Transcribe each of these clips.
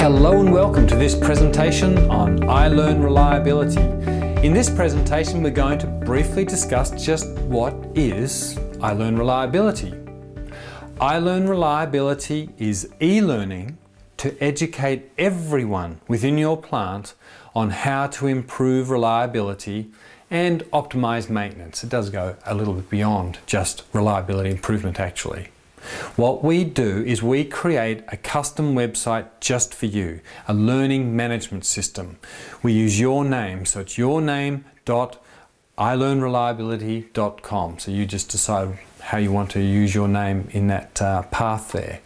Hello and welcome to this presentation on iLearn Reliability. In this presentation we're going to briefly discuss just what is iLearn Reliability. iLearn Reliability is e-learning to educate everyone within your plant on how to improve reliability and optimize maintenance. It does go a little bit beyond just reliability improvement actually. What we do is we create a custom website just for you, a learning management system. We use your name, so it's your name dot ilearnreliability.com. So you just decide how you want to use your name in that uh, path there.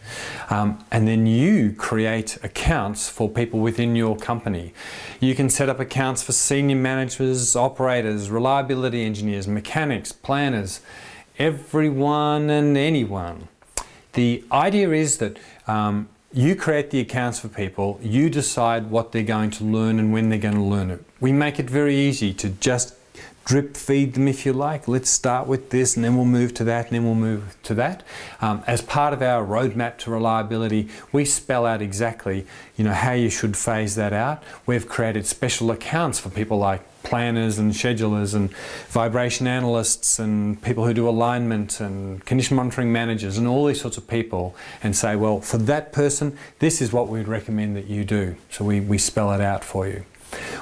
Um, and then you create accounts for people within your company. You can set up accounts for senior managers, operators, reliability engineers, mechanics, planners, everyone and anyone. The idea is that um, you create the accounts for people, you decide what they're going to learn and when they're going to learn it. We make it very easy to just drip feed them if you like. Let's start with this and then we'll move to that and then we'll move to that. Um, as part of our roadmap to reliability, we spell out exactly you know, how you should phase that out. We've created special accounts for people like planners and schedulers and vibration analysts and people who do alignment and condition monitoring managers and all these sorts of people and say, well, for that person, this is what we'd recommend that you do. So we, we spell it out for you.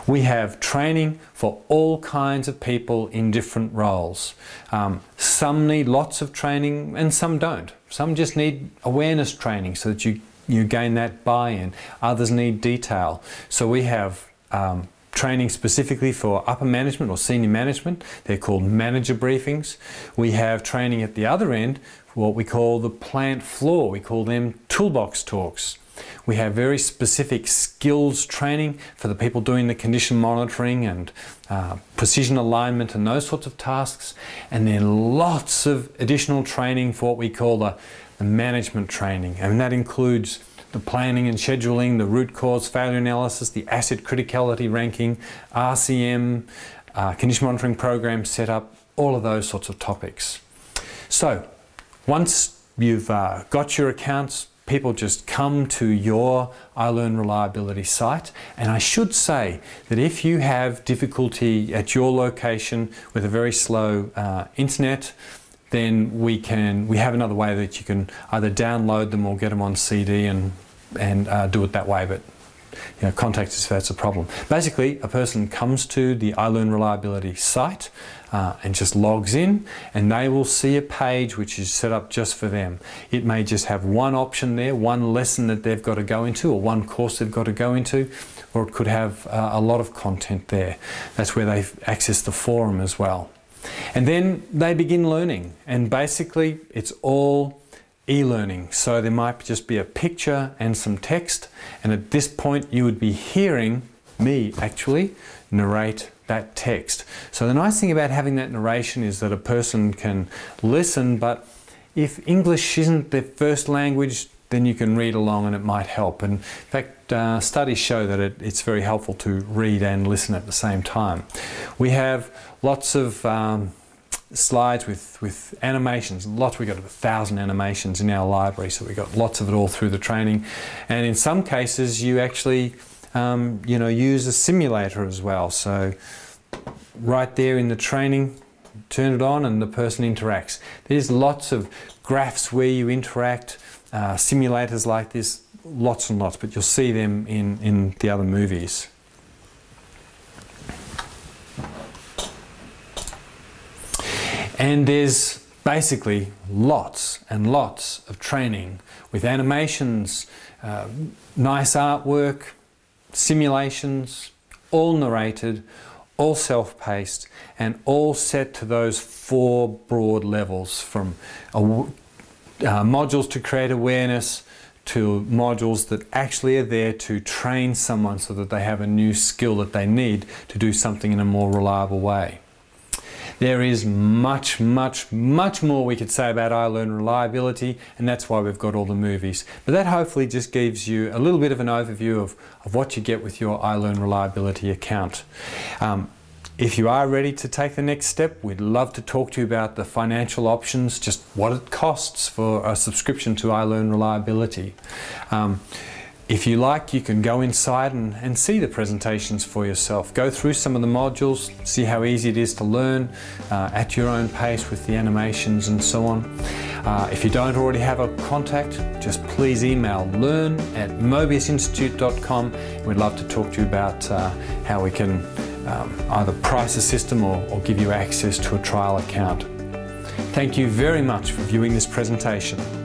We have training for all kinds of people in different roles. Um, some need lots of training and some don't. Some just need awareness training so that you, you gain that buy-in. Others need detail. So we have um, training specifically for upper management or senior management. They're called manager briefings. We have training at the other end, what we call the plant floor. We call them toolbox talks. We have very specific skills training for the people doing the condition monitoring and uh, precision alignment and those sorts of tasks. And then lots of additional training for what we call the, the management training. And that includes the planning and scheduling, the root cause failure analysis, the asset criticality ranking, RCM, uh, condition monitoring program setup, all of those sorts of topics. So once you've uh, got your accounts people just come to your iLearn Reliability site. And I should say that if you have difficulty at your location with a very slow uh, internet, then we can we have another way that you can either download them or get them on CD and and uh, do it that way. But you know, contact us if that's a problem. Basically, a person comes to the iLearn Reliability site uh, and just logs in and they will see a page which is set up just for them. It may just have one option there, one lesson that they've got to go into or one course they've got to go into or it could have uh, a lot of content there. That's where they access the forum as well. And then they begin learning and basically it's all e-learning. So there might just be a picture and some text and at this point you would be hearing me actually narrate that text. So the nice thing about having that narration is that a person can listen but if English isn't their first language then you can read along and it might help. And in fact, uh, studies show that it, it's very helpful to read and listen at the same time. We have lots of um, slides with, with animations, lots, we've got a thousand animations in our library, so we've got lots of it all through the training. And in some cases, you actually, um, you know, use a simulator as well. So right there in the training, turn it on and the person interacts. There's lots of graphs where you interact, uh, simulators like this, lots and lots, but you'll see them in, in the other movies. And there's basically lots and lots of training with animations, uh, nice artwork, simulations, all narrated, all self-paced, and all set to those four broad levels from uh, modules to create awareness, to modules that actually are there to train someone so that they have a new skill that they need to do something in a more reliable way. There is much, much, much more we could say about iLearn reliability, and that's why we've got all the movies. But that hopefully just gives you a little bit of an overview of, of what you get with your iLearn reliability account. Um, if you are ready to take the next step, we'd love to talk to you about the financial options, just what it costs for a subscription to iLearn Reliability. Um, if you like, you can go inside and, and see the presentations for yourself. Go through some of the modules, see how easy it is to learn uh, at your own pace with the animations and so on. Uh, if you don't already have a contact, just please email learn at mobiusinstitute.com. We'd love to talk to you about uh, how we can um, either price a system or, or give you access to a trial account. Thank you very much for viewing this presentation.